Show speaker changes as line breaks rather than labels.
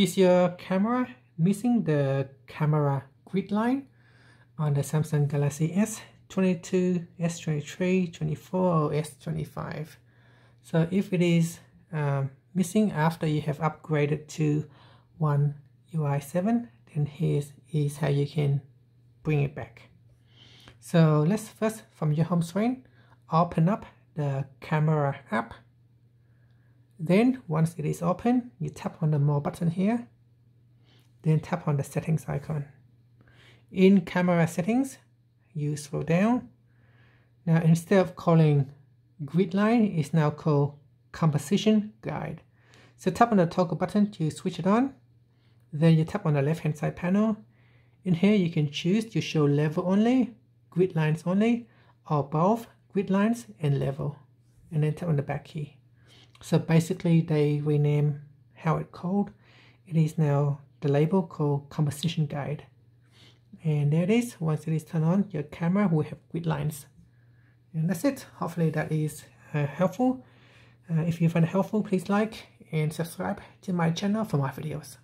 Is your camera missing the camera grid line on the Samsung Galaxy S22, S23, 24 or S25? So if it is um, missing after you have upgraded to One UI 7, then here is how you can bring it back. So let's first from your home screen, open up the camera app then once it is open, you tap on the more button here, then tap on the settings icon. In camera settings, you scroll down. Now instead of calling grid line, it's now called composition guide. So tap on the toggle button to switch it on. Then you tap on the left hand side panel. In here you can choose to show level only, grid lines only, or both grid lines and level. And then tap on the back key. So basically they rename how it called. It is now the label called composition guide. And there it is. Once it is turned on, your camera will have grid lines. And that's it. Hopefully that is uh, helpful. Uh, if you find it helpful, please like and subscribe to my channel for more videos.